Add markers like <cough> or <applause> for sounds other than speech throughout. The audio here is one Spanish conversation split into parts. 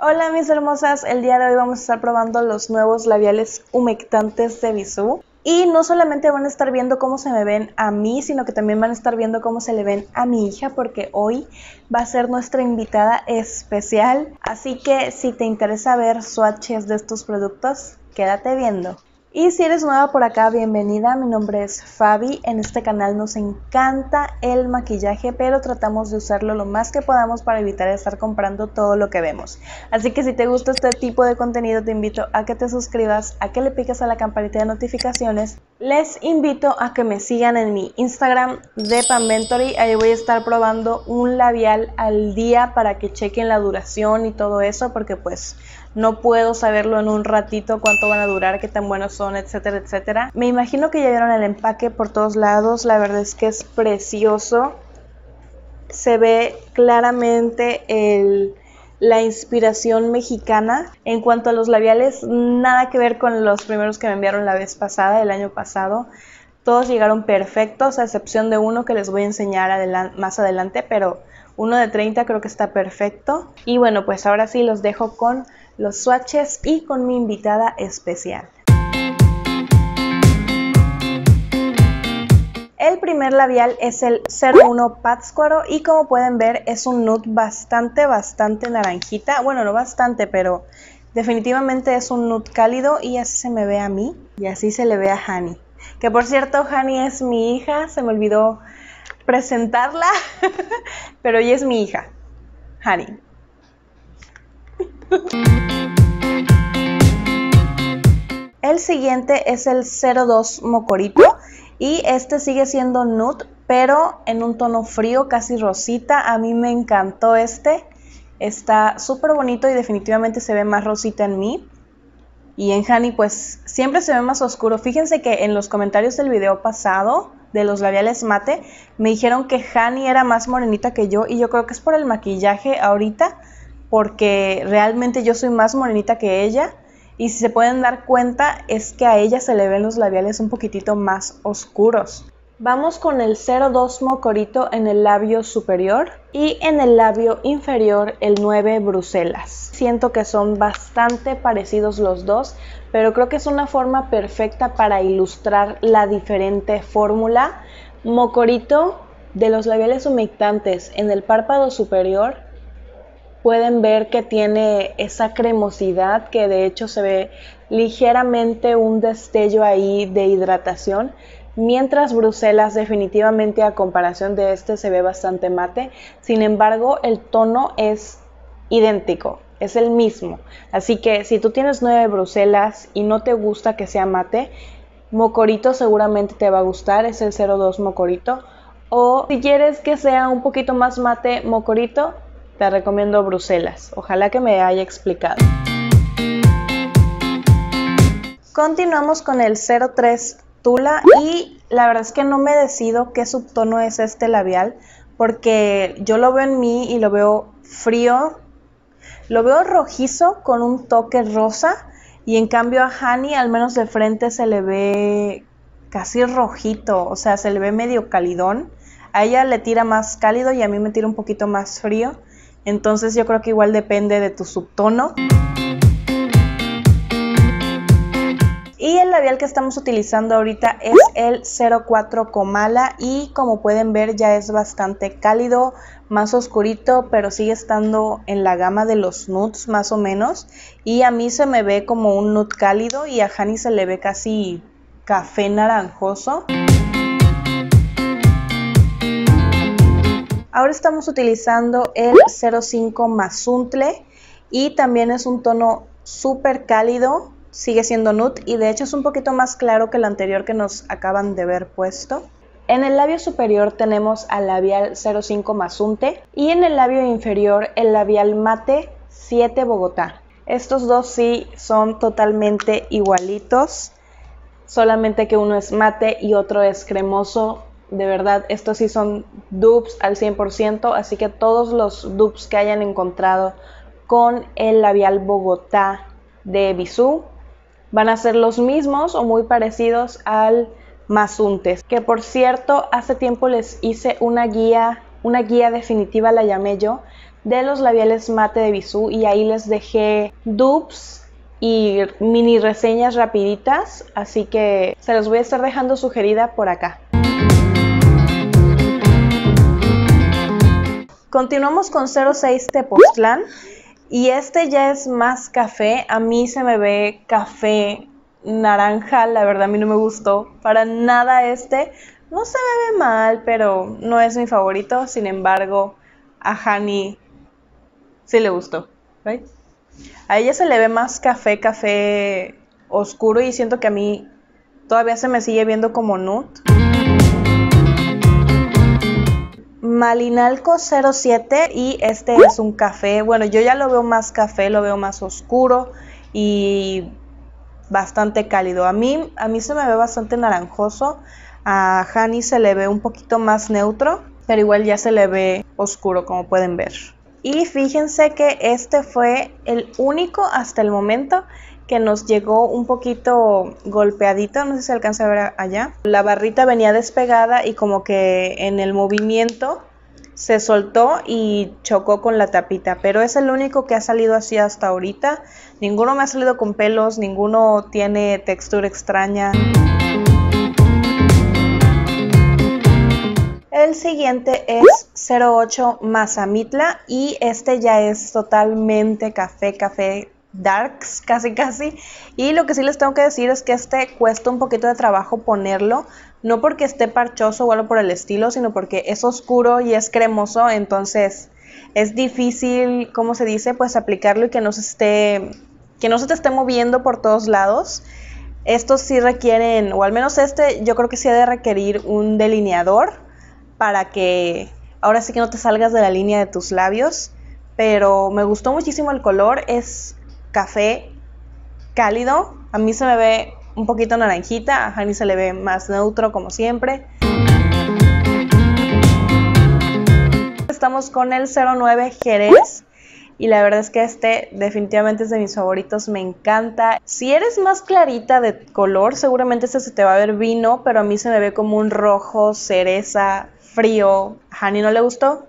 Hola mis hermosas, el día de hoy vamos a estar probando los nuevos labiales humectantes de Bisú. Y no solamente van a estar viendo cómo se me ven a mí, sino que también van a estar viendo cómo se le ven a mi hija, porque hoy va a ser nuestra invitada especial. Así que si te interesa ver swatches de estos productos, quédate viendo. Y si eres nueva por acá, bienvenida. Mi nombre es Fabi. En este canal nos encanta el maquillaje, pero tratamos de usarlo lo más que podamos para evitar estar comprando todo lo que vemos. Así que si te gusta este tipo de contenido, te invito a que te suscribas, a que le piques a la campanita de notificaciones. Les invito a que me sigan en mi Instagram de Panventory. Ahí voy a estar probando un labial al día para que chequen la duración y todo eso, porque pues no puedo saberlo en un ratito cuánto van a durar, qué tan buenos son, etcétera, etcétera. Me imagino que ya vieron el empaque por todos lados, la verdad es que es precioso. Se ve claramente el, la inspiración mexicana. En cuanto a los labiales, nada que ver con los primeros que me enviaron la vez pasada, el año pasado. Todos llegaron perfectos, a excepción de uno que les voy a enseñar más adelante, pero uno de 30 creo que está perfecto. Y bueno, pues ahora sí los dejo con los swatches y con mi invitada especial. El primer labial es el 01 Pátzcuaro y como pueden ver es un nude bastante, bastante naranjita. Bueno, no bastante, pero definitivamente es un nude cálido y así se me ve a mí y así se le ve a Hani. Que por cierto, Hani es mi hija, se me olvidó presentarla, <laughs> pero ella es mi hija, Hani. El siguiente es el 02 Mocorito y este sigue siendo nude, pero en un tono frío, casi rosita. A mí me encantó este. Está súper bonito y definitivamente se ve más rosita en mí. Y en Hani pues siempre se ve más oscuro. Fíjense que en los comentarios del video pasado de los labiales mate me dijeron que Hani era más morenita que yo y yo creo que es por el maquillaje ahorita porque realmente yo soy más morenita que ella y si se pueden dar cuenta es que a ella se le ven los labiales un poquitito más oscuros. Vamos con el 02 Mocorito en el labio superior y en el labio inferior el 9 Bruselas. Siento que son bastante parecidos los dos, pero creo que es una forma perfecta para ilustrar la diferente fórmula. Mocorito de los labiales humectantes en el párpado superior pueden ver que tiene esa cremosidad que de hecho se ve ligeramente un destello ahí de hidratación, mientras Bruselas definitivamente a comparación de este se ve bastante mate, sin embargo el tono es idéntico, es el mismo, así que si tú tienes nueve Bruselas y no te gusta que sea mate, Mocorito seguramente te va a gustar, es el 02 Mocorito, o si quieres que sea un poquito más mate Mocorito, te recomiendo Bruselas. Ojalá que me haya explicado. Continuamos con el 03 Tula y la verdad es que no me decido qué subtono es este labial porque yo lo veo en mí y lo veo frío, lo veo rojizo con un toque rosa y en cambio a Hani al menos de frente se le ve casi rojito, o sea, se le ve medio calidón. A ella le tira más cálido y a mí me tira un poquito más frío. Entonces yo creo que igual depende de tu subtono. Y el labial que estamos utilizando ahorita es el 04 Comala y como pueden ver ya es bastante cálido, más oscurito, pero sigue estando en la gama de los nudes más o menos. Y a mí se me ve como un nude cálido y a Hani se le ve casi café naranjoso. Ahora estamos utilizando el 05 Mazuntle y también es un tono súper cálido, sigue siendo nude y de hecho es un poquito más claro que el anterior que nos acaban de ver puesto. En el labio superior tenemos al labial 05 Mazunte y en el labio inferior el labial mate 7 Bogotá. Estos dos sí son totalmente igualitos, solamente que uno es mate y otro es cremoso de verdad, estos sí son dupes al 100%, así que todos los dupes que hayan encontrado con el labial Bogotá de Bisú van a ser los mismos o muy parecidos al Mazuntes, que por cierto hace tiempo les hice una guía, una guía definitiva la llamé yo, de los labiales mate de Bisú y ahí les dejé dupes y mini reseñas rapiditas, así que se los voy a estar dejando sugerida por acá. Continuamos con 06 Tepoztlán y este ya es más café, a mí se me ve café naranja, la verdad a mí no me gustó para nada este, no se me ve mal, pero no es mi favorito, sin embargo a Hani sí le gustó. A ella se le ve más café, café oscuro y siento que a mí todavía se me sigue viendo como nude. Malinalco 07 y este es un café, bueno yo ya lo veo más café, lo veo más oscuro y bastante cálido. A mí, a mí se me ve bastante naranjoso, a Hani se le ve un poquito más neutro, pero igual ya se le ve oscuro como pueden ver. Y fíjense que este fue el único hasta el momento que nos llegó un poquito golpeadito, no sé si alcanza a ver allá. La barrita venía despegada y como que en el movimiento se soltó y chocó con la tapita, pero es el único que ha salido así hasta ahorita. Ninguno me ha salido con pelos, ninguno tiene textura extraña. El siguiente es 08 Mazamitla y este ya es totalmente café, café darks <laughs> casi casi. Y lo que sí les tengo que decir es que este cuesta un poquito de trabajo ponerlo, no porque esté parchoso o algo por el estilo, sino porque es oscuro y es cremoso, entonces es difícil, ¿cómo se dice? Pues aplicarlo y que no se esté, que no se te esté moviendo por todos lados. Estos sí requieren, o al menos este, yo creo que sí ha de requerir un delineador para que ahora sí que no te salgas de la línea de tus labios. Pero me gustó muchísimo el color, es café cálido. A mí se me ve un poquito naranjita, a Hani se le ve más neutro como siempre. Estamos con el 09 Jerez y la verdad es que este definitivamente es de mis favoritos, me encanta. Si eres más clarita de color, seguramente este se te va a ver vino, pero a mí se me ve como un rojo, cereza, frío. ¿A Hani no le gustó?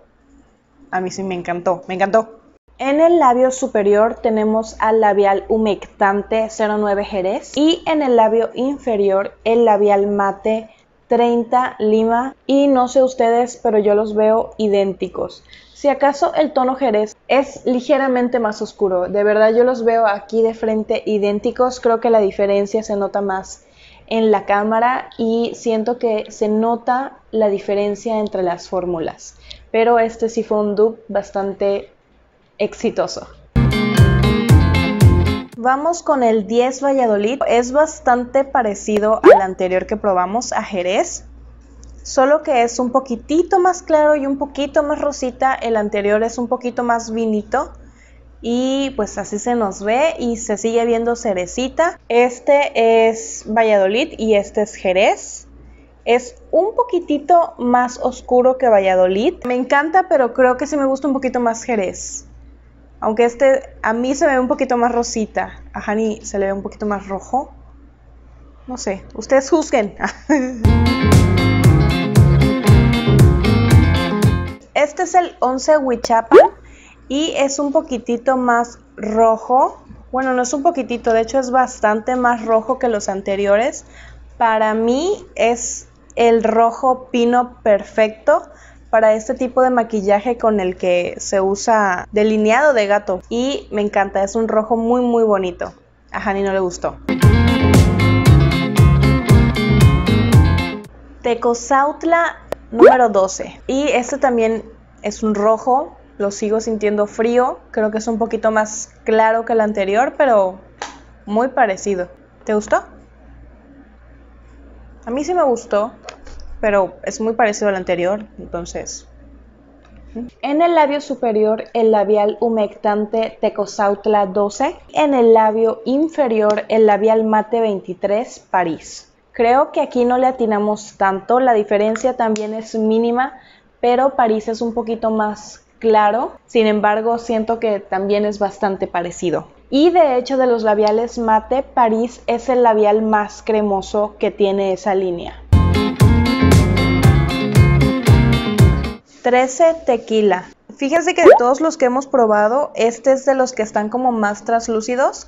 A mí sí me encantó, me encantó. En el labio superior tenemos al labial humectante 09 Jerez y en el labio inferior el labial mate 30 Lima y no sé ustedes, pero yo los veo idénticos. Si acaso el tono Jerez es ligeramente más oscuro, de verdad yo los veo aquí de frente idénticos, creo que la diferencia se nota más en la cámara y siento que se nota la diferencia entre las fórmulas. Pero este sí fue un dupe bastante exitoso. Vamos con el 10 Valladolid. Es bastante parecido al anterior que probamos, a Jerez. Solo que es un poquitito más claro y un poquito más rosita. El anterior es un poquito más vinito y pues así se nos ve y se sigue viendo cerecita. Este es Valladolid y este es Jerez. Es un poquitito más oscuro que Valladolid. Me encanta, pero creo que sí me gusta un poquito más Jerez. Aunque este a mí se me ve un poquito más rosita. A Hani se le ve un poquito más rojo. No sé, ustedes juzguen. <laughs> Este es el 11 Huichapa y es un poquitito más rojo. Bueno, no es un poquitito, de hecho es bastante más rojo que los anteriores. Para mí es el rojo pino perfecto para este tipo de maquillaje con el que se usa delineado de gato. Y me encanta, es un rojo muy muy bonito. A Hani no le gustó. Tecosautla número 12. Y este también es un rojo lo sigo sintiendo frío, creo que es un poquito más claro que el anterior, pero muy parecido. ¿Te gustó? A mí sí me gustó, pero es muy parecido al anterior, entonces... En el labio superior, el labial humectante Tecosautla 12. En el labio inferior, el labial mate 23 París. Creo que aquí no le atinamos tanto, la diferencia también es mínima, pero París es un poquito más claro, sin embargo siento que también es bastante parecido. Y de hecho de los labiales mate, París es el labial más cremoso que tiene esa línea. 13 tequila. Fíjense que de todos los que hemos probado, este es de los que están como más translúcidos.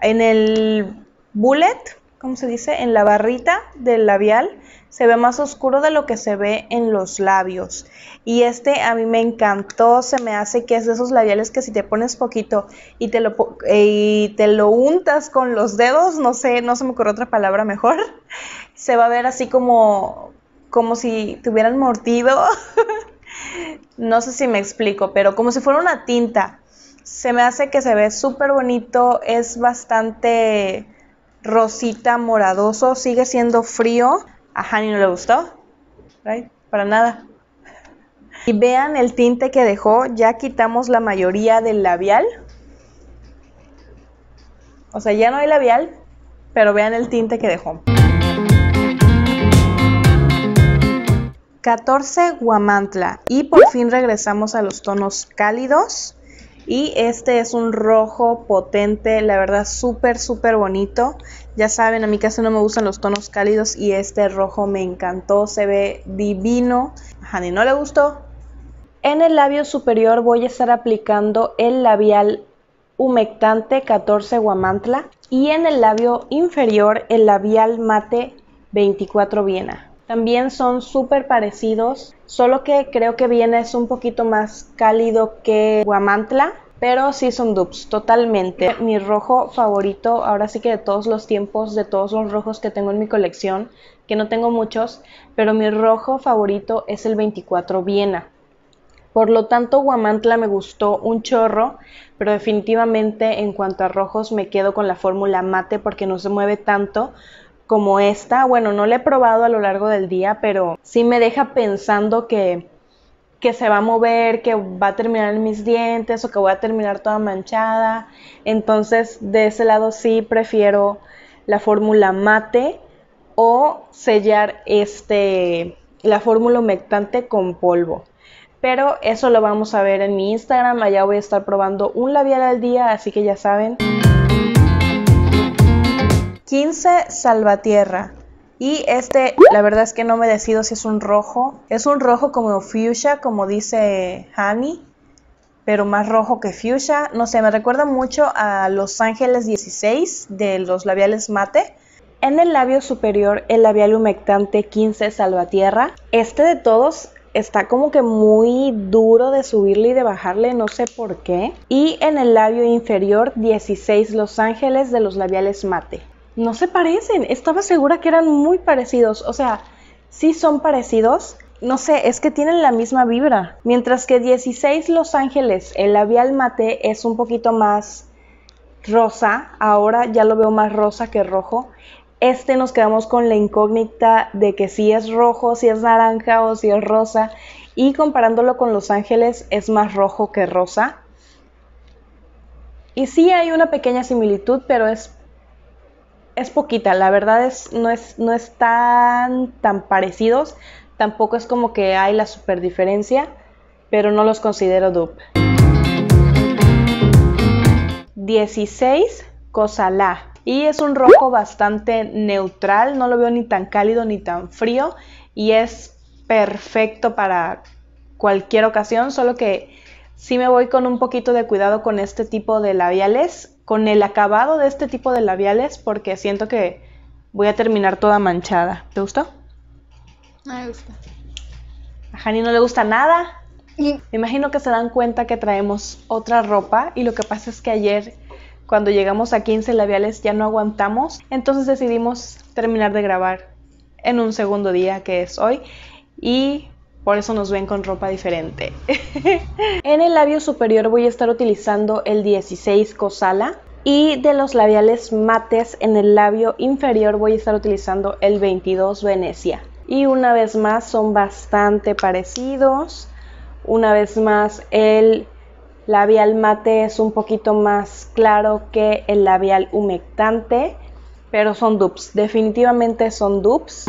En el bullet, ¿cómo se dice? En la barrita del labial se ve más oscuro de lo que se ve en los labios. Y este a mí me encantó, se me hace que es de esos labiales que si te pones poquito y te lo, y te lo untas con los dedos, no sé, no se me ocurre otra palabra mejor, <laughs> se va a ver así como, como si te hubieran mordido. <laughs> no sé si me explico, pero como si fuera una tinta. Se me hace que se ve súper bonito, es bastante rosita, moradoso, sigue siendo frío. A Hani no le gustó, Para nada. Y vean el tinte que dejó, ya quitamos la mayoría del labial. O sea, ya no hay labial, pero vean el tinte que dejó. 14 Guamantla y por fin regresamos a los tonos cálidos y este es un rojo potente, la verdad súper súper bonito. Ya saben, a mí casi no me gustan los tonos cálidos y este rojo me encantó, se ve divino. A no le gustó. En el labio superior voy a estar aplicando el labial humectante 14 Guamantla y en el labio inferior el labial mate 24 Viena. También son súper parecidos, solo que creo que Viena es un poquito más cálido que Guamantla, pero sí son dupes, totalmente. Mi rojo favorito, ahora sí que de todos los tiempos, de todos los rojos que tengo en mi colección, que no tengo muchos, pero mi rojo favorito es el 24 Viena. Por lo tanto, Guamantla me gustó un chorro, pero definitivamente en cuanto a rojos me quedo con la fórmula mate porque no se mueve tanto como esta, bueno, no la he probado a lo largo del día, pero sí me deja pensando que, que se va a mover, que va a terminar mis dientes o que voy a terminar toda manchada. Entonces, de ese lado sí prefiero la fórmula mate o sellar este la fórmula humectante con polvo. Pero eso lo vamos a ver en mi Instagram. Allá voy a estar probando un labial al día, así que ya saben. 15 Salvatierra. Y este, la verdad es que no me decido si es un rojo. Es un rojo como fuchsia, como dice Hani, pero más rojo que fuchsia. No sé, me recuerda mucho a Los Ángeles 16 de los labiales mate. En el labio superior, el labial humectante 15 Salvatierra. Este de todos está como que muy duro de subirle y de bajarle, no sé por qué. Y en el labio inferior, 16 Los Ángeles de los labiales mate no se parecen. Estaba segura que eran muy parecidos. O sea, sí son parecidos. No sé, es que tienen la misma vibra. Mientras que 16 Los Ángeles, el labial mate es un poquito más rosa. Ahora ya lo veo más rosa que rojo. Este nos quedamos con la incógnita de que si es rojo, si es naranja o si es rosa. Y comparándolo con Los Ángeles es más rojo que rosa. Y sí hay una pequeña similitud, pero es es poquita, la verdad es no es no tan tan parecidos, tampoco es como que hay la super diferencia, pero no los considero dupe. 16 Cosala y es un rojo bastante neutral, no lo veo ni tan cálido ni tan frío y es perfecto para cualquier ocasión, solo que sí me voy con un poquito de cuidado con este tipo de labiales con el acabado de este tipo de labiales porque siento que voy a terminar toda manchada. ¿Te gustó? No me gusta. A Hani no le gusta nada. Me imagino que se dan cuenta que traemos otra ropa y lo que pasa es que ayer cuando llegamos a 15 labiales ya no aguantamos, entonces decidimos terminar de grabar en un segundo día que es hoy y por eso nos ven con ropa diferente. <laughs> en el labio superior voy a estar utilizando el 16 Cosala. Y de los labiales mates en el labio inferior voy a estar utilizando el 22 Venecia. Y una vez más son bastante parecidos. Una vez más el labial mate es un poquito más claro que el labial humectante. Pero son dupes, definitivamente son dupes.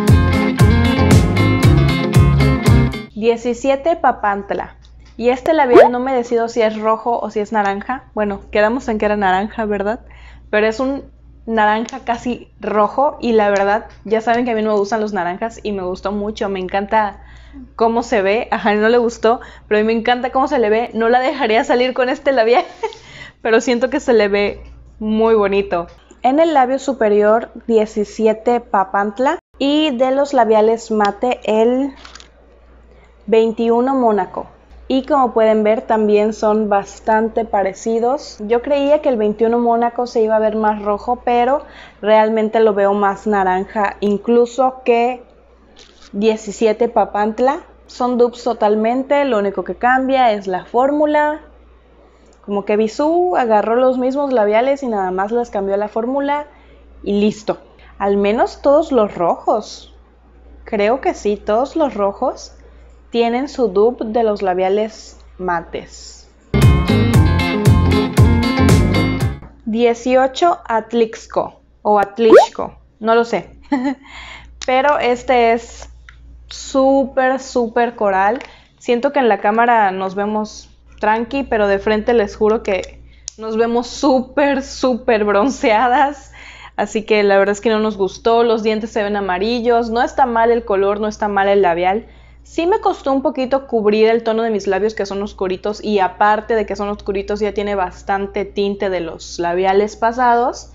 17 Papantla. Y este labial no me decido si es rojo o si es naranja. Bueno, quedamos en que era naranja, ¿verdad? Pero es un naranja casi rojo y la verdad, ya saben que a mí no me gustan los naranjas y me gustó mucho, me encanta cómo se ve, <laughs> a Hani no le gustó, pero a mí me encanta cómo se le ve, no la dejaría salir con este labial, <laughs> pero siento que se le ve muy bonito. En el labio superior 17 Papantla y de los labiales mate el 21 Mónaco y como pueden ver también son bastante parecidos. Yo creía que el 21 Mónaco se iba a ver más rojo, pero realmente lo veo más naranja, incluso que 17 Papantla. Son dupes totalmente, lo único que cambia es la fórmula. Como que Bisú agarró los mismos labiales y nada más les cambió la fórmula y listo. Al menos todos los rojos. Creo que sí, todos los rojos tienen su dupe de los labiales mates. 18 Atlixco o Atlixco, no lo sé. <laughs> Pero este es súper, súper coral. Siento que en la cámara nos vemos tranqui, pero de frente les juro que nos vemos súper, súper bronceadas. Así que la verdad es que no nos gustó. Los dientes se ven amarillos. No está mal el color, no está mal el labial. Sí me costó un poquito cubrir el tono de mis labios que son oscuritos y aparte de que son oscuritos ya tiene bastante tinte de los labiales pasados,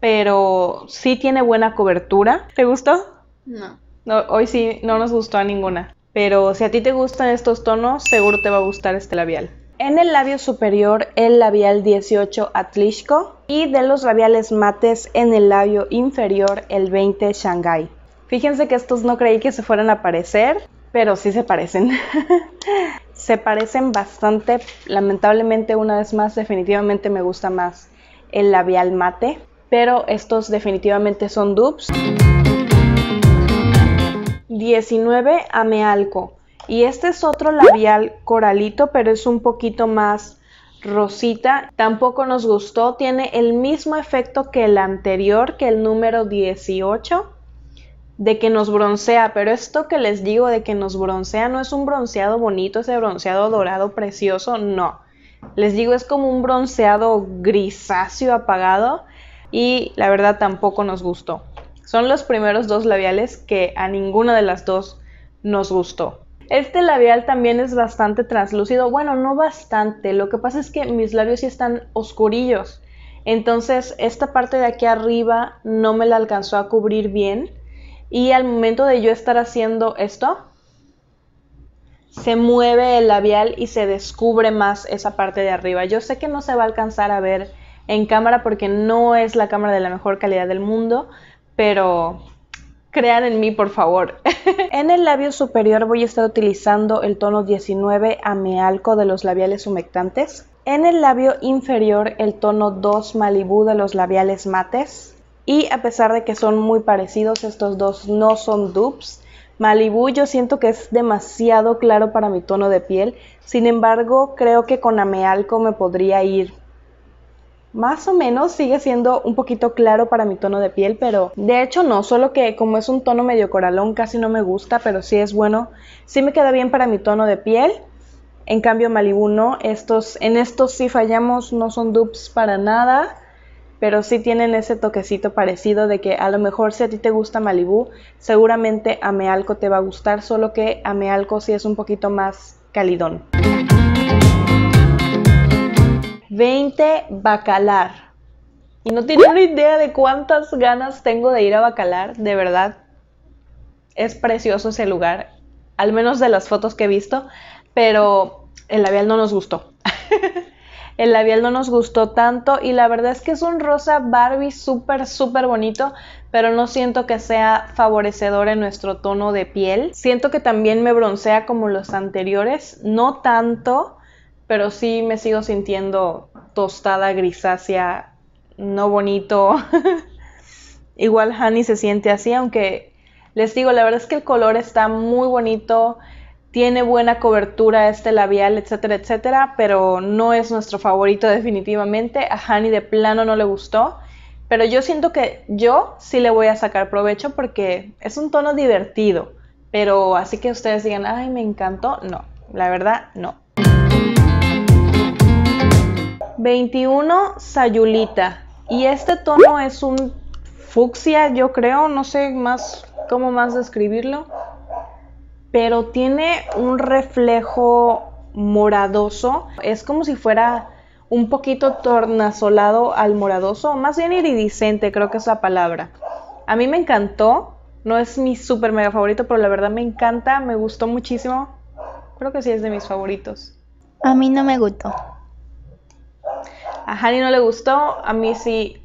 pero sí tiene buena cobertura. ¿Te gustó? No. no hoy sí no nos gustó a ninguna, pero si a ti te gustan estos tonos, seguro te va a gustar este labial. En el labio superior, el labial 18 Atlishko y de los labiales mates en el labio inferior, el 20 Shanghai. Fíjense que estos no creí que se fueran a aparecer, pero sí se parecen. <laughs> se parecen bastante. Lamentablemente, una vez más, definitivamente me gusta más el labial mate, pero estos definitivamente son dupes. 19 Amealco. Y este es otro labial coralito, pero es un poquito más rosita. Tampoco nos gustó. Tiene el mismo efecto que el anterior, que el número 18 de que nos broncea, pero esto que les digo de que nos broncea no es un bronceado bonito, ese bronceado dorado precioso, no. Les digo es como un bronceado grisáceo apagado y la verdad tampoco nos gustó. Son los primeros dos labiales que a ninguna de las dos nos gustó. Este labial también es bastante translúcido, bueno, no bastante, lo que pasa es que mis labios sí están oscurillos. Entonces, esta parte de aquí arriba no me la alcanzó a cubrir bien y al momento de yo estar haciendo esto, se mueve el labial y se descubre más esa parte de arriba. Yo sé que no se va a alcanzar a ver en cámara porque no es la cámara de la mejor calidad del mundo, pero crean en mí, por favor. <laughs> en el labio superior voy a estar utilizando el tono 19 Amealco de los labiales humectantes. En el labio inferior el tono 2 Malibu de los labiales mates. Y a pesar de que son muy parecidos, estos dos no son dupes. Malibu yo siento que es demasiado claro para mi tono de piel. Sin embargo, creo que con Amealco me podría ir más o menos sigue siendo un poquito claro para mi tono de piel, pero de hecho no, solo que como es un tono medio coralón casi no me gusta, pero sí es bueno, sí me queda bien para mi tono de piel. En cambio Malibu no, estos, en estos sí fallamos, no son dupes para nada pero sí tienen ese toquecito parecido de que a lo mejor si a ti te gusta Malibu, seguramente Amealco te va a gustar, solo que Amealco sí es un poquito más calidón. 20 Bacalar. Y no tienen una idea de cuántas ganas tengo de ir a Bacalar, de verdad. Es precioso ese lugar, al menos de las fotos que he visto, pero el labial no nos gustó. <laughs> El labial no nos gustó tanto y la verdad es que es un rosa Barbie súper, súper bonito, pero no siento que sea favorecedor en nuestro tono de piel. Siento que también me broncea como los anteriores, no tanto, pero sí me sigo sintiendo tostada, grisácea, no bonito. <laughs> Igual Honey se siente así, aunque les digo, la verdad es que el color está muy bonito tiene buena cobertura este labial, etcétera, etcétera, pero no es nuestro favorito definitivamente. A Hani de plano no le gustó, pero yo siento que yo sí le voy a sacar provecho porque es un tono divertido, pero así que ustedes digan, ay, me encantó, no, la verdad, no. 21 Sayulita. Y este tono es un fucsia, yo creo, no sé más cómo más describirlo, pero tiene un reflejo moradoso, es como si fuera un poquito tornasolado al moradoso, más bien iridiscente, creo que es la palabra. A mí me encantó, no es mi super mega favorito, pero la verdad me encanta, me gustó muchísimo. Creo que sí es de mis favoritos. A mí no me gustó. A Hani no le gustó, a mí sí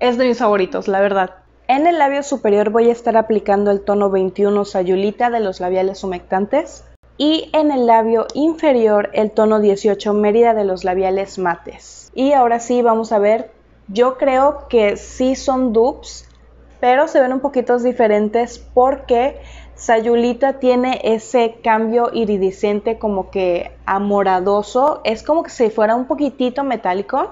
es de mis favoritos, la verdad. En el labio superior voy a estar aplicando el tono 21 Sayulita de los labiales humectantes y en el labio inferior el tono 18 Mérida de los labiales mates. Y ahora sí vamos a ver, yo creo que sí son dupes, pero se ven un poquito diferentes porque Sayulita tiene ese cambio iridiscente como que amoradoso, es como que si fuera un poquitito metálico,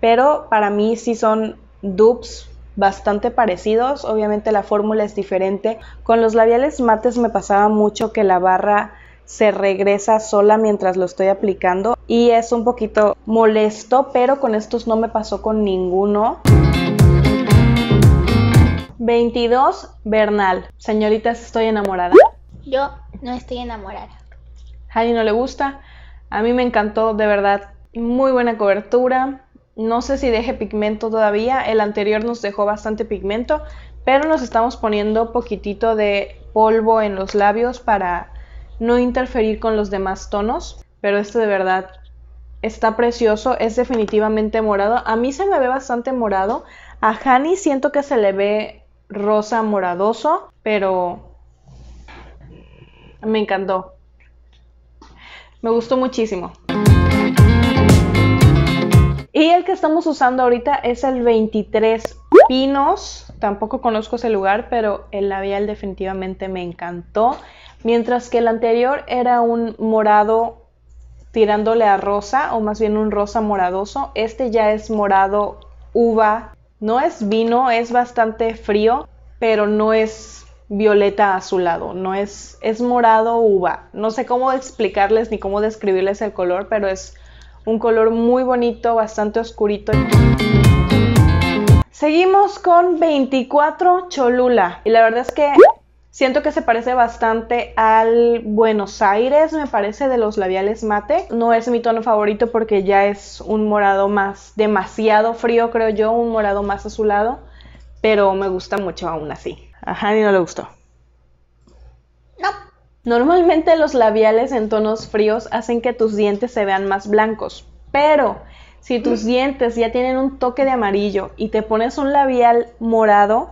pero para mí sí son dupes bastante parecidos, obviamente la fórmula es diferente. Con los labiales mates me pasaba mucho que la barra se regresa sola mientras lo estoy aplicando y es un poquito molesto, pero con estos no me pasó con ninguno. 22, Bernal. Señoritas, estoy enamorada. Yo no estoy enamorada. A no le gusta. A mí me encantó, de verdad. Muy buena cobertura. No sé si deje pigmento todavía. El anterior nos dejó bastante pigmento. Pero nos estamos poniendo poquitito de polvo en los labios para no interferir con los demás tonos. Pero este de verdad está precioso. Es definitivamente morado. A mí se me ve bastante morado. A Hani siento que se le ve rosa moradoso, pero me encantó. Me gustó muchísimo. Y el que estamos usando ahorita es el 23 Pinos. Tampoco conozco ese lugar, pero el labial definitivamente me encantó. Mientras que el anterior era un morado tirándole a rosa, o más bien un rosa moradoso. Este ya es morado uva no es vino, es bastante frío, pero no es violeta azulado, no es, es morado uva. No sé cómo explicarles ni cómo describirles el color, pero es un color muy bonito, bastante oscurito. Seguimos con 24 Cholula. Y la verdad es que Siento que se parece bastante al Buenos Aires, me parece, de los labiales mate. No es mi tono favorito porque ya es un morado más demasiado frío, creo yo, un morado más azulado. Pero me gusta mucho aún así. A Hani no le gustó. No. Normalmente los labiales en tonos fríos hacen que tus dientes se vean más blancos. Pero si tus dientes ya tienen un toque de amarillo y te pones un labial morado,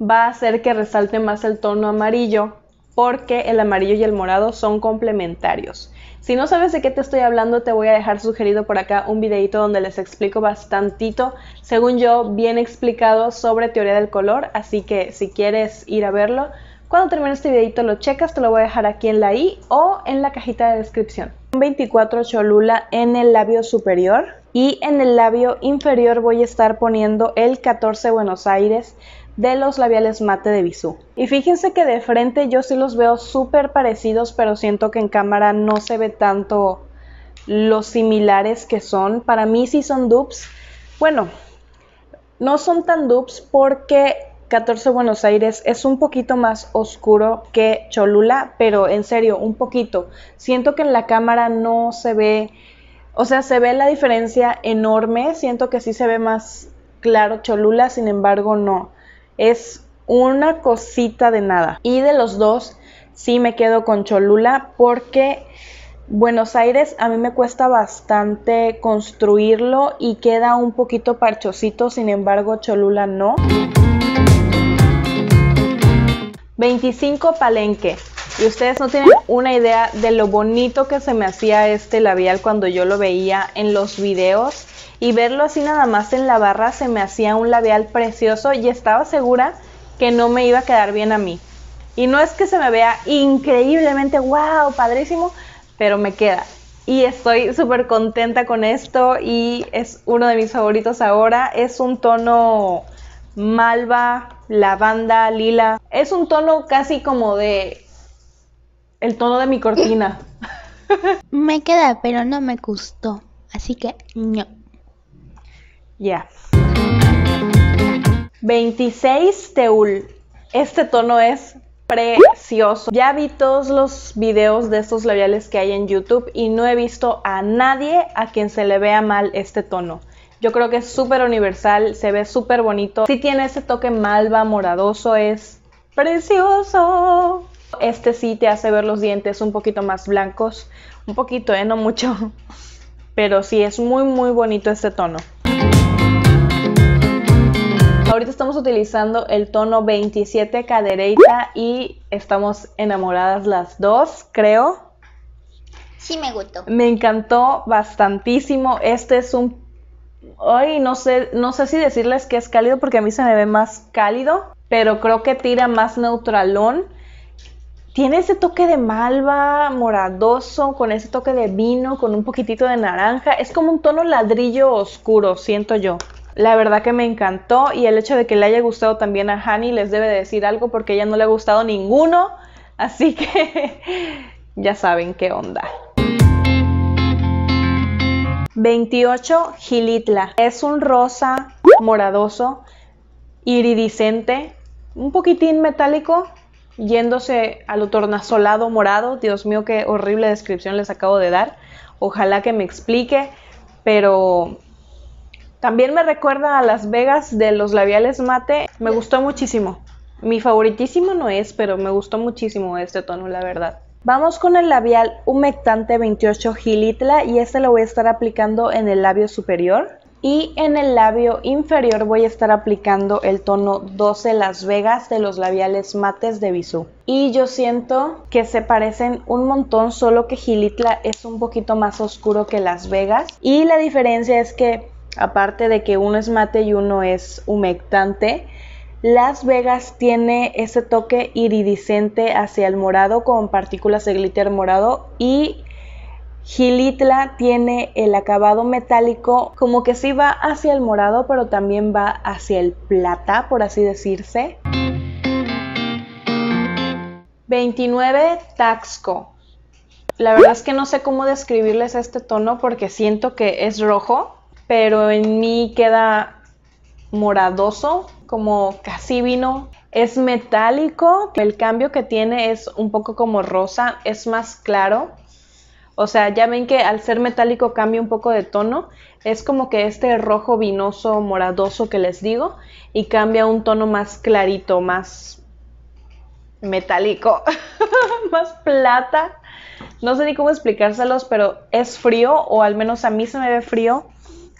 va a hacer que resalte más el tono amarillo porque el amarillo y el morado son complementarios. Si no sabes de qué te estoy hablando, te voy a dejar sugerido por acá un videito donde les explico bastantito, según yo, bien explicado sobre teoría del color, así que si quieres ir a verlo, cuando termine este videito lo checas, te lo voy a dejar aquí en la i o en la cajita de descripción. 24 Cholula en el labio superior y en el labio inferior voy a estar poniendo el 14 Buenos Aires de los labiales mate de Bisú. Y fíjense que de frente yo sí los veo súper parecidos, pero siento que en cámara no se ve tanto los similares que son. Para mí sí son dupes. Bueno, no son tan dupes porque 14 Buenos Aires es un poquito más oscuro que Cholula, pero en serio, un poquito. Siento que en la cámara no se ve, o sea, se ve la diferencia enorme. Siento que sí se ve más claro Cholula, sin embargo, no es una cosita de nada. Y de los dos, sí me quedo con Cholula porque Buenos Aires a mí me cuesta bastante construirlo y queda un poquito parchosito, sin embargo Cholula no. 25 Palenque. Y ustedes no tienen una idea de lo bonito que se me hacía este labial cuando yo lo veía en los videos y verlo así nada más en la barra se me hacía un labial precioso y estaba segura que no me iba a quedar bien a mí. Y no es que se me vea increíblemente, wow, padrísimo, pero me queda. Y estoy súper contenta con esto y es uno de mis favoritos ahora. Es un tono malva, lavanda, lila. Es un tono casi como de... El tono de mi cortina. <laughs> Me queda, pero no me gustó. Así que no. Yeah. 26 Teul. Este tono es precioso. Ya vi todos los videos de estos labiales que hay en YouTube y no he visto a nadie a quien se le vea mal este tono. Yo creo que es súper universal, se ve súper bonito. Si tiene ese toque malva moradoso, es precioso. Este sí te hace ver los dientes un poquito más blancos. Un poquito, ¿eh? No mucho. <laughs> Pero sí, es muy, muy bonito este tono. Ahorita estamos utilizando el tono 27 Cadereita y estamos enamoradas las dos, creo. Sí me gustó. Me encantó bastantísimo. Este es un... Ay, no sé, no sé si decirles que es cálido porque a mí se me ve más cálido, pero creo que tira más neutralón. Tiene ese toque de malva moradoso, con ese toque de vino, con un poquitito de naranja. Es como un tono ladrillo oscuro, siento yo. La verdad que me encantó y el hecho de que le haya gustado también a Hani les debe decir algo porque ella no le ha gustado ninguno. Así que <laughs> ya saben qué onda. 28 Gilitla. Es un rosa moradoso, iridiscente, un poquitín metálico, yéndose a tornasolado morado. Dios mío, qué horrible descripción les acabo de dar. Ojalá que me explique, pero también me recuerda a Las Vegas de los labiales mate. Me gustó muchísimo. Mi favoritísimo no es, pero me gustó muchísimo este tono, la verdad. Vamos con el labial humectante 28 Gilitla y este lo voy a estar aplicando en el labio superior. Y en el labio inferior voy a estar aplicando el tono 12 Las Vegas de los labiales mates de Bisú. Y yo siento que se parecen un montón, solo que Gilitla es un poquito más oscuro que Las Vegas. Y la diferencia es que aparte de que uno es mate y uno es humectante, Las Vegas tiene ese toque iridiscente hacia el morado con partículas de glitter morado y Gilitla tiene el acabado metálico como que sí va hacia el morado pero también va hacia el plata por así decirse. 29 Taxco. La verdad es que no sé cómo describirles este tono porque siento que es rojo, pero en mí queda moradoso, como casi vino. Es metálico, el cambio que tiene es un poco como rosa, es más claro. O sea, ya ven que al ser metálico cambia un poco de tono. Es como que este rojo vinoso, moradoso que les digo, y cambia un tono más clarito, más metálico, <laughs> más plata. No sé ni cómo explicárselos, pero es frío, o al menos a mí se me ve frío.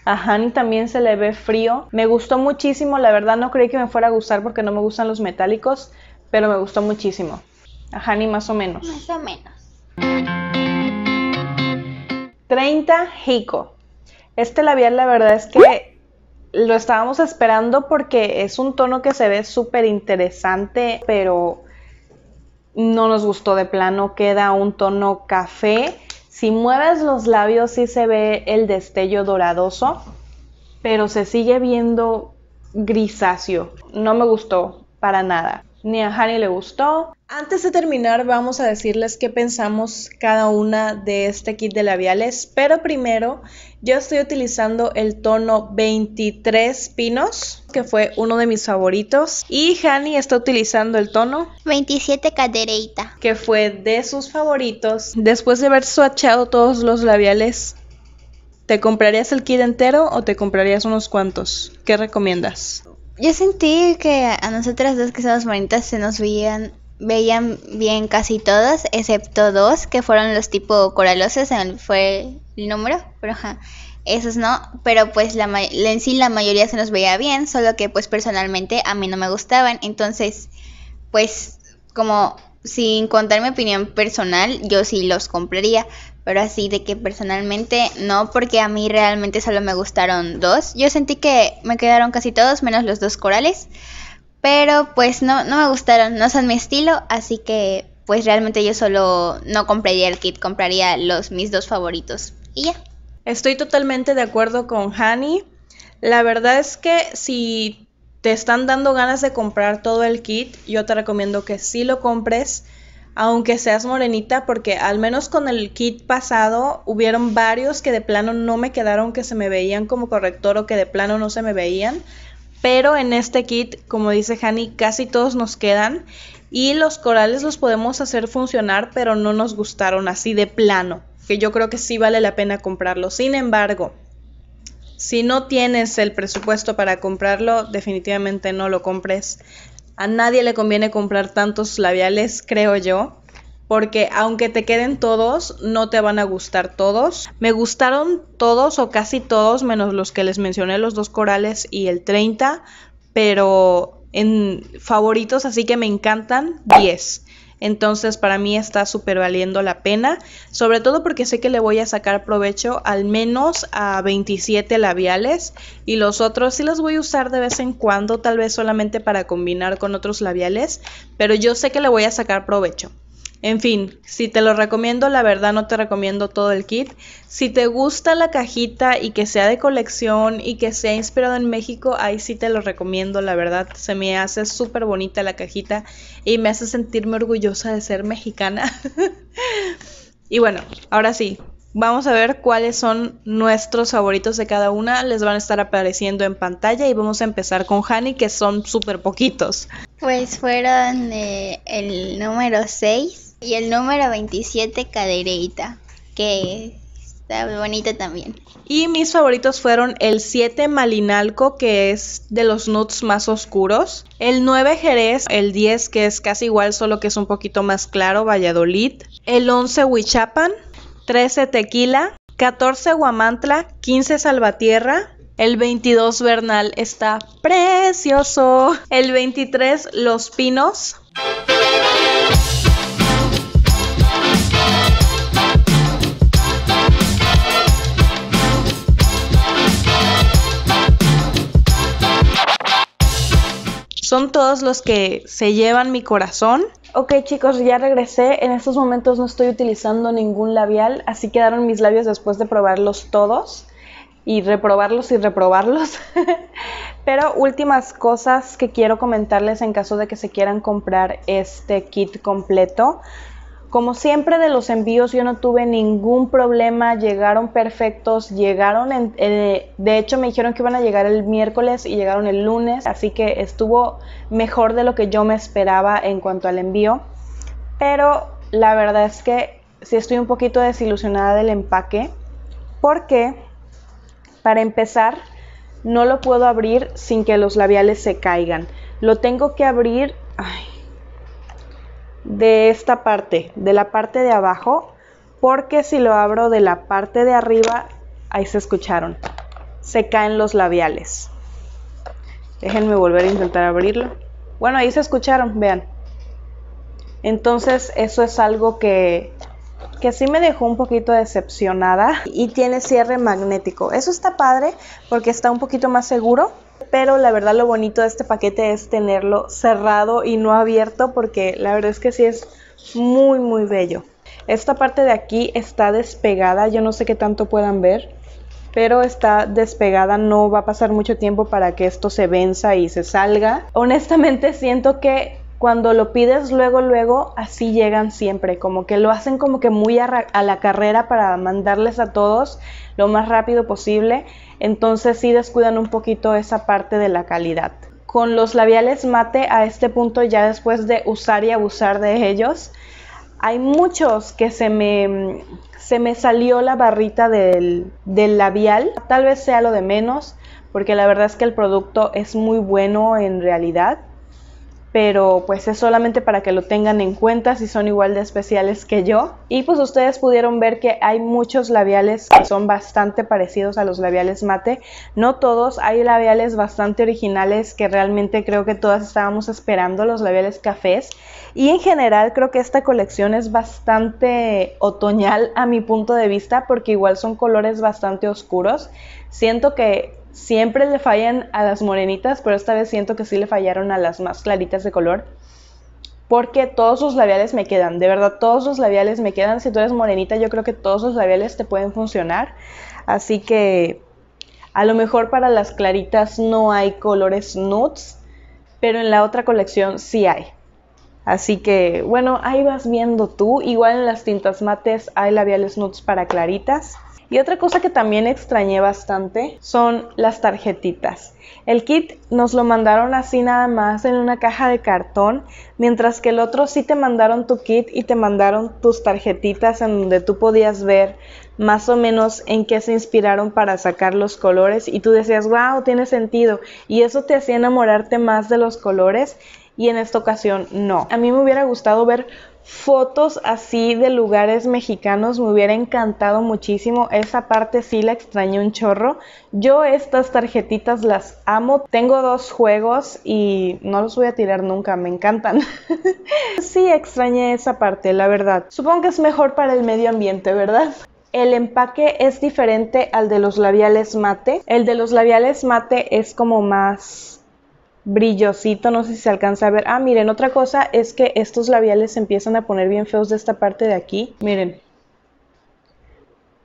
A Hani también se le ve frío. Me gustó muchísimo, la verdad no creí que me fuera a gustar porque no me gustan los metálicos, pero me gustó muchísimo. A Hani más o menos. Más o menos. 30 Hiko. Este labial la verdad es que lo estábamos esperando porque es un tono que se ve súper interesante, pero no nos gustó de plano. Queda un tono café si mueves los labios sí se ve el destello doradoso, pero se sigue viendo grisáceo. No me gustó para nada. Ni a Hani le gustó. Antes de terminar vamos a decirles qué pensamos cada una de este kit de labiales, pero primero yo estoy utilizando el tono 23 pinos, que fue uno de mis favoritos, y Hani está utilizando el tono 27 cadereita. que fue de sus favoritos. Después de haber swatchado todos los labiales, ¿te comprarías el kit entero o te comprarías unos cuantos? ¿Qué recomiendas? Yo sentí que a nosotras dos que somos bonitas se nos veían veían bien casi todos, excepto dos que fueron los tipo coralosos, en- fue el número, pero ajá, esos no, pero pues la, en sí la mayoría se nos veía bien, solo que pues personalmente a mí no me gustaban, entonces pues como sin contar mi opinión personal, yo sí los compraría, pero así de que personalmente no, porque a mí realmente solo me gustaron dos, yo sentí que me quedaron casi todos, menos los dos corales, pero pues no, no me gustaron, no son mi estilo, así que pues realmente yo solo no compraría el kit, compraría los mis dos favoritos. Y ya. Estoy totalmente de acuerdo con Hani. La verdad es que si te están dando ganas de comprar todo el kit, yo te recomiendo que sí lo compres, aunque seas morenita, porque al menos con el kit pasado hubieron varios que de plano no me quedaron, que se me veían como corrector o que de plano no se me veían. pero en este kit, como dice Hani, casi todos nos quedan y los corales los podemos hacer funcionar, pero no nos gustaron así de plano, que yo creo que sí vale la pena comprarlo. Sin embargo, si no tienes el presupuesto para comprarlo, definitivamente no lo compres. A nadie le conviene comprar tantos labiales, creo yo, porque aunque te queden todos, no te van a gustar todos. Me gustaron todos o casi todos, menos los que les mencioné, los dos corales y el 30, pero en favoritos, así que me encantan, 10. Entonces para mí está súper valiendo la pena, sobre todo porque sé que le voy a sacar provecho al menos a 27 labiales y los otros sí los voy a usar de vez en cuando, tal vez solamente para combinar con otros labiales, pero yo sé que le voy a sacar provecho. En fin, si te lo recomiendo, la verdad no te recomiendo todo el kit. Si te gusta la cajita y que sea de colección y que sea inspirado en México, ahí sí te lo recomiendo, la verdad. Se me hace súper bonita la cajita y me hace sentirme orgullosa de ser mexicana. <laughs> y bueno, ahora sí, Vamos a ver cuáles son nuestros favoritos de cada una. Les van a estar apareciendo en pantalla y vamos a empezar con Hani, que son súper poquitos. Pues fueron eh, el número 6, y el número 27, Cadereita, que está bonita también. Y mis favoritos fueron el 7 Malinalco, que es de los nuts más oscuros. El 9 Jerez, el 10 que es casi igual, solo que es un poquito más claro, Valladolid. El 11 Huichapan, 13 Tequila, 14 Guamantla, 15 Salvatierra, el 22 Bernal está precioso. El 23 Los Pinos. Son todos los que se llevan mi corazón. Ok chicos, ya regresé. En estos momentos no estoy utilizando ningún labial, así quedaron mis labios después de probarlos todos y reprobarlos y reprobarlos. <laughs> Pero últimas cosas que quiero comentarles en caso de que se quieran comprar este kit completo. Como siempre de los envíos yo no tuve ningún problema, llegaron perfectos, llegaron, eh, de hecho me dijeron que iban a llegar el miércoles y llegaron el lunes, así que estuvo mejor de lo que yo me esperaba en cuanto al envío. Pero la verdad es que sí estoy un poquito desilusionada del empaque porque para empezar no lo puedo abrir sin que los labiales se caigan. Lo tengo que abrir... Ay, de esta parte, de la parte de abajo, porque si lo abro de la parte de arriba, ahí se escucharon, se caen los labiales. Déjenme volver a intentar abrirlo. Bueno, ahí se escucharon, vean. Entonces eso es algo que, que sí me dejó un poquito decepcionada y tiene cierre magnético. Eso está padre porque está un poquito más seguro pero la verdad lo bonito de este paquete es tenerlo cerrado y no abierto porque la verdad es que sí es muy muy bello. Esta parte de aquí está despegada, yo no sé qué tanto puedan ver, pero está despegada, no va a pasar mucho tiempo para que esto se venza y se salga. Honestamente siento que cuando lo pides luego, luego, así llegan siempre, como que lo hacen como que muy a, la carrera para mandarles a todos lo más rápido posible, entonces sí descuidan un poquito esa parte de la calidad. Con los labiales mate a este punto ya después de usar y abusar de ellos, hay muchos que se me, se me salió la barrita del, del labial, tal vez sea lo de menos, porque la verdad es que el producto es muy bueno en realidad pero pues es solamente para que lo tengan en cuenta si son igual de especiales que yo. Y pues ustedes pudieron ver que hay muchos labiales que son bastante parecidos a los labiales mate. No todos, hay labiales bastante originales que realmente creo que todas estábamos esperando, los labiales cafés. Y en general creo que esta colección es bastante otoñal a mi punto de vista porque igual son colores bastante oscuros. Siento que siempre le fallan a las morenitas, pero esta vez siento que sí le fallaron a las más claritas de color. Porque todos los labiales me quedan, de verdad todos los labiales me quedan. Si tú eres morenita, yo creo que todos los labiales te pueden funcionar. Así que a lo mejor para las claritas no hay colores nudes, pero en la otra colección sí hay. Así que bueno, ahí vas viendo tú. Igual en las tintas mates hay labiales nudes para claritas. Y otra cosa que también extrañé bastante son las tarjetitas. El kit nos lo mandaron así nada más en una caja de cartón, mientras que el otro sí te mandaron tu kit y te mandaron tus tarjetitas en donde tú podías ver más o menos en qué se inspiraron para sacar los colores y tú decías, wow, tiene sentido. Y eso te hacía enamorarte más de los colores y en esta ocasión no. A mí me hubiera gustado ver fotos así de lugares mexicanos, me hubiera encantado muchísimo. Esa parte sí la extrañé un chorro. Yo estas tarjetitas las amo. Tengo dos juegos y no los voy a tirar nunca, me encantan. <laughs> sí extrañé esa parte, la verdad. Supongo que es mejor para el medio ambiente, ¿verdad? El empaque es diferente al de los labiales mate. El de los labiales mate es como más brillosito, no sé si se alcanza a ver. Ah, miren, otra cosa es que estos labiales se empiezan a poner bien feos de esta parte de aquí. Miren,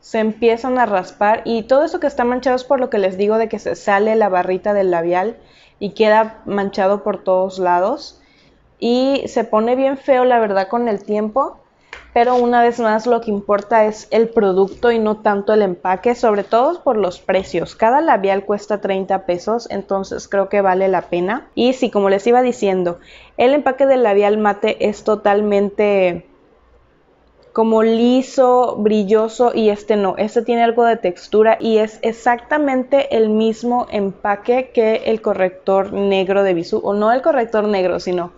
se empiezan a raspar y todo eso que está manchado es por lo que les digo de que se sale la barrita del labial y queda manchado por todos lados. Y se pone bien feo, la verdad, con el tiempo pero una vez más lo que importa es el producto y no tanto el empaque, sobre todo por los precios. Cada labial cuesta 30 pesos, entonces creo que vale la pena. Y sí, como les iba diciendo, el empaque del labial mate es totalmente como liso, brilloso y este no, este tiene algo de textura y es exactamente el mismo empaque que el corrector negro de Bisú, o no el corrector negro, sino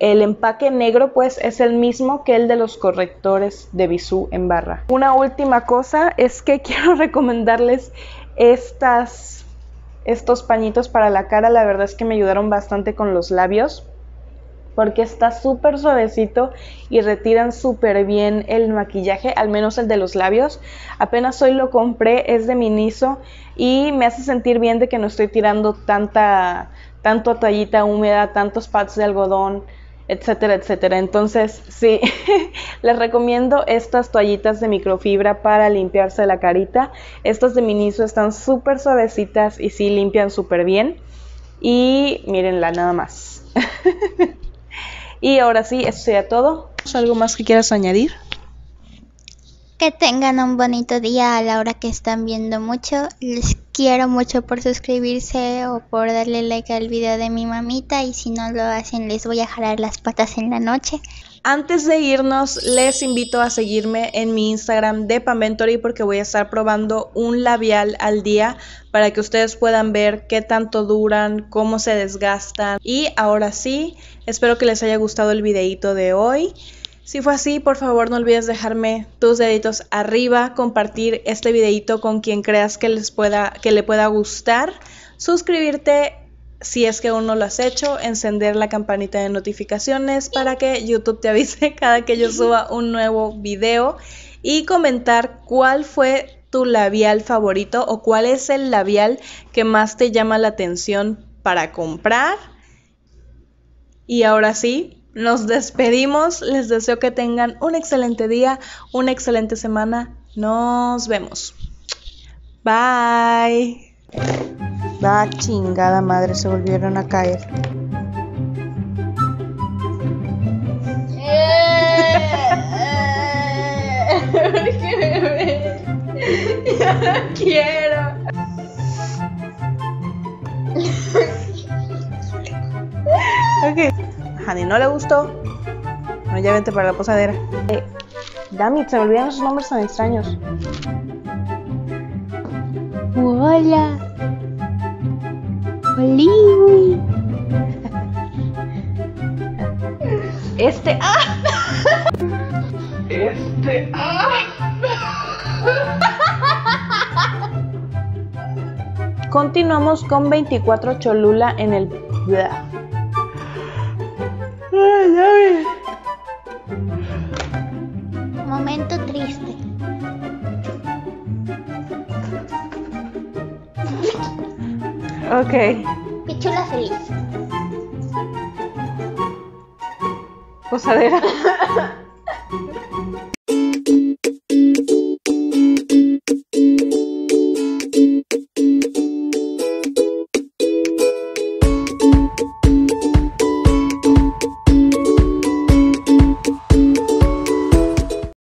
el empaque negro pues es el mismo que el de los correctores de Bisú en barra. Una última cosa es que <laughs> quiero recomendarles estos pañitos para la cara. La verdad es que me ayudaron bastante con los labios porque está súper suavecito y retiran súper bien el maquillaje, al menos el de los labios. Apenas hoy lo compré, es de Miniso y me hace sentir bien de que no estoy tirando tanta, tanto toallita húmeda, tantos pads de algodón etcétera, etcétera. Entonces, sí, <laughs> les recomiendo estas toallitas de microfibra para limpiarse la carita. Estas de Miniso están súper suavecitas y sí limpian súper bien. Y mírenla nada más. <laughs> y ahora sí, eso sería todo. ¿Algo más que quieras añadir? Que tengan un bonito día a la hora que están viendo mucho. Les quiero mucho por suscribirse o por darle like al video de mi mamita y si no lo hacen les voy a jalar las patas en la noche. Antes de irnos, les invito a seguirme en mi Instagram de Pamventory porque voy a estar probando un labial al día para que ustedes puedan ver qué tanto duran, cómo se desgastan. Y ahora sí, espero que les haya gustado el videito de hoy. Si fue así, por favor no olvides dejarme tus deditos arriba, compartir este videito con quien creas que les pueda que le pueda gustar, suscribirte si es que aún no lo has hecho, encender la campanita de notificaciones para que YouTube te avise <laughs> cada que yo suba un nuevo video y comentar cuál fue tu labial favorito o cuál es el labial que más te llama la atención para comprar. Y ahora sí, nos despedimos. Les deseo que tengan un excelente día, una excelente semana. Nos vemos. Bye. Va chingada madre, se volvieron a caer. <laughs> Ya no quiero. Hani no le gustó. Bueno, ya vente para la posadera. Eh, Dami, se me olvidan esos nombres tan extraños. Hola. Oliwi. Este. ¡Ah! Este. ¡Ah! Continuamos con 24 Cholula en el. Ok. Pichula feliz. Posadera. <laughs>